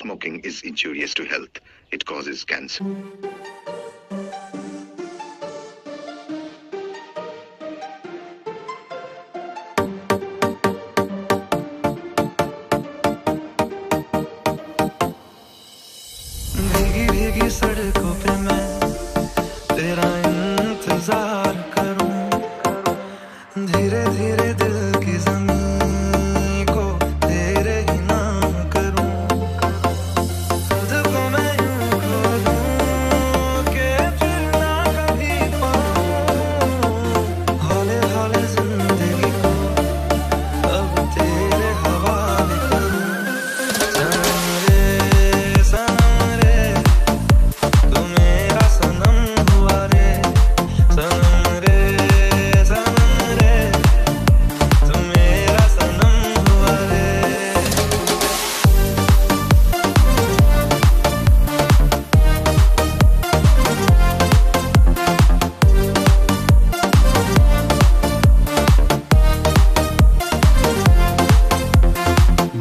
Smoking is injurious to health. It causes cancer. भीगी भीगी सड़कों पे मैं तेरा इंतजार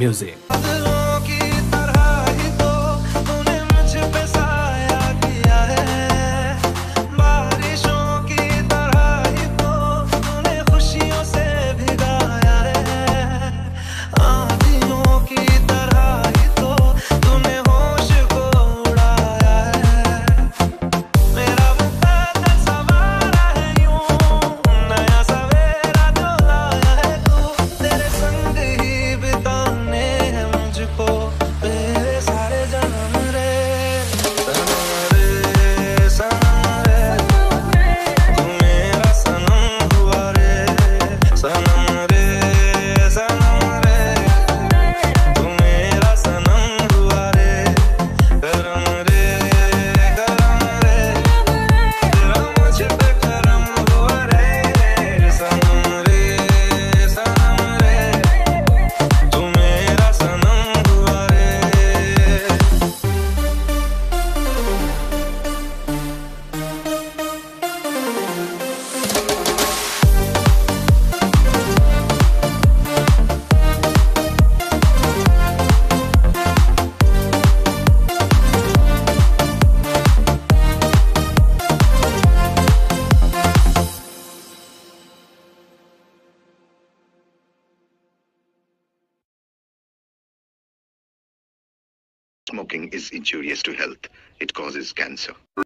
Music. Smoking is injurious to health. It causes cancer.